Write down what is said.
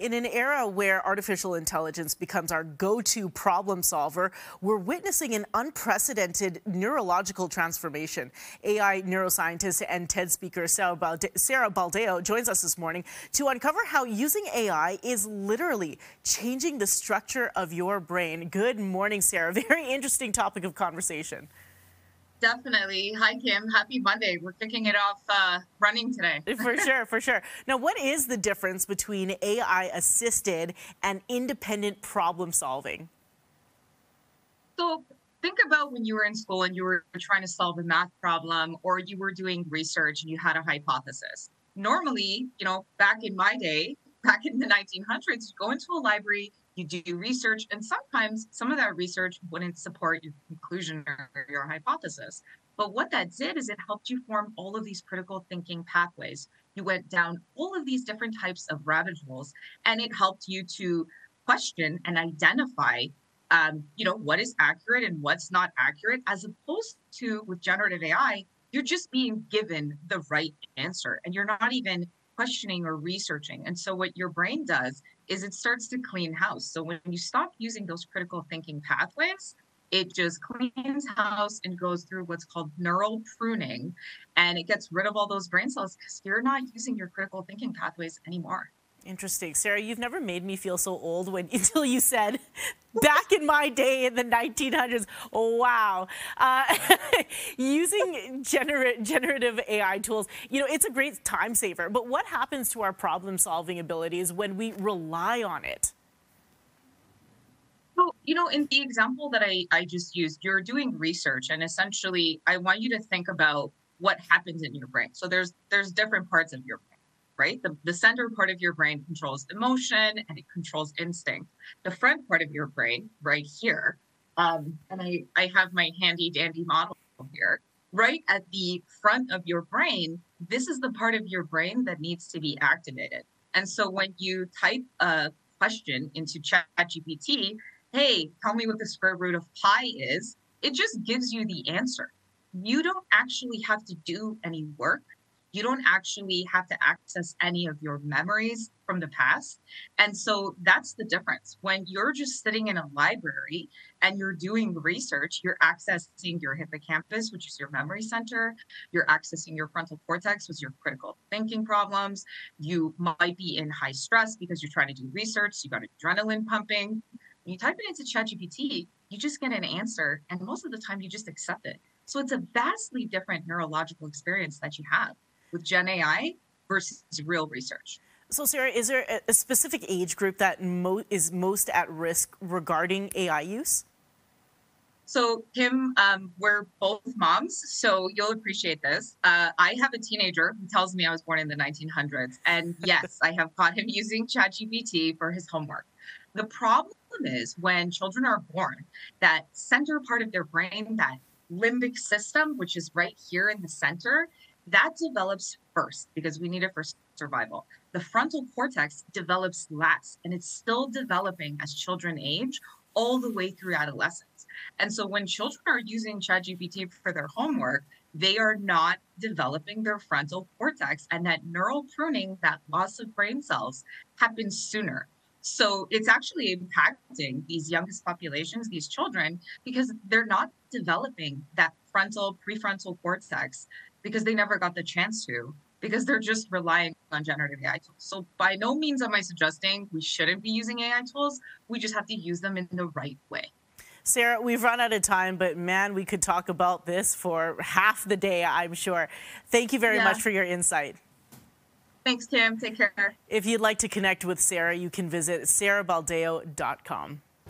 In an era where artificial intelligence becomes our go to problem solver, we're witnessing an unprecedented neurological transformation. AI neuroscientist and TED speaker Sarah, Balde- Sarah Baldeo joins us this morning to uncover how using AI is literally changing the structure of your brain. Good morning, Sarah. Very interesting topic of conversation. Definitely. Hi, Kim. Happy Monday. We're kicking it off uh, running today. for sure, for sure. Now, what is the difference between AI assisted and independent problem solving? So, think about when you were in school and you were trying to solve a math problem or you were doing research and you had a hypothesis. Normally, you know, back in my day, back in the 1900s, you go into a library, you do research, and sometimes some of that research wouldn't support your conclusion or your hypothesis. But what that did is it helped you form all of these critical thinking pathways. You went down all of these different types of rabbit holes, and it helped you to question and identify um, you know what is accurate and what's not accurate as opposed to with generative ai you're just being given the right answer and you're not even questioning or researching. And so what your brain does is it starts to clean house. So when you stop using those critical thinking pathways, it just cleans house and goes through what's called neural pruning and it gets rid of all those brain cells because you're not using your critical thinking pathways anymore. Interesting. Sarah, you've never made me feel so old when until you said back in my day in the 1900s. Oh, wow. Uh, using gener- generative AI tools, you know, it's a great time saver. But what happens to our problem solving abilities when we rely on it? So, you know, in the example that I, I just used, you're doing research and essentially I want you to think about what happens in your brain. So there's there's different parts of your brain right? The, the center part of your brain controls emotion and it controls instinct. The front part of your brain, right here, um, and I, I have my handy dandy model here, right at the front of your brain, this is the part of your brain that needs to be activated. And so when you type a question into ChatGPT, hey, tell me what the square root of pi is, it just gives you the answer. You don't actually have to do any work you don't actually have to access any of your memories from the past. And so that's the difference. When you're just sitting in a library and you're doing research, you're accessing your hippocampus, which is your memory center. You're accessing your frontal cortex, which is your critical thinking problems. You might be in high stress because you're trying to do research. You got adrenaline pumping. When you type it into ChatGPT, you just get an answer. And most of the time, you just accept it. So it's a vastly different neurological experience that you have with Gen AI versus real research. So, Sarah, is there a specific age group that mo- is most at risk regarding AI use? So, Kim, um, we're both moms, so you'll appreciate this. Uh, I have a teenager who tells me I was born in the 1900s. And yes, I have caught him using ChatGPT for his homework. The problem is when children are born, that center part of their brain, that limbic system, which is right here in the center, that develops first because we need it for survival. The frontal cortex develops last and it's still developing as children age all the way through adolescence. And so when children are using ChatGPT for their homework, they are not developing their frontal cortex and that neural pruning, that loss of brain cells happens sooner. So it's actually impacting these youngest populations, these children, because they're not developing that frontal prefrontal cortex because they never got the chance to because they're just relying on generative AI tools. So by no means am I suggesting we shouldn't be using AI tools. We just have to use them in the right way. Sarah, we've run out of time, but man, we could talk about this for half the day, I'm sure. Thank you very yeah. much for your insight. Thanks, Kim. Take care. If you'd like to connect with Sarah, you can visit sarahbaldeo.com.